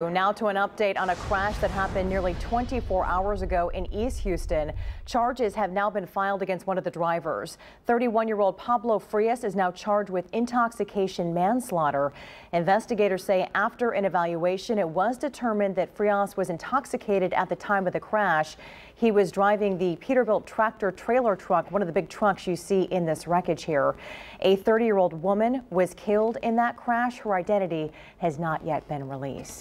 Now to an update on a crash that happened nearly 24 hours ago in East Houston. Charges have now been filed against one of the drivers. 31-year-old Pablo Frias is now charged with intoxication manslaughter. Investigators say after an evaluation, it was determined that Frias was intoxicated at the time of the crash. He was driving the Peterbilt tractor trailer truck, one of the big trucks you see in this wreckage here. A 30-year-old woman was killed in that crash. Her identity has not yet been released.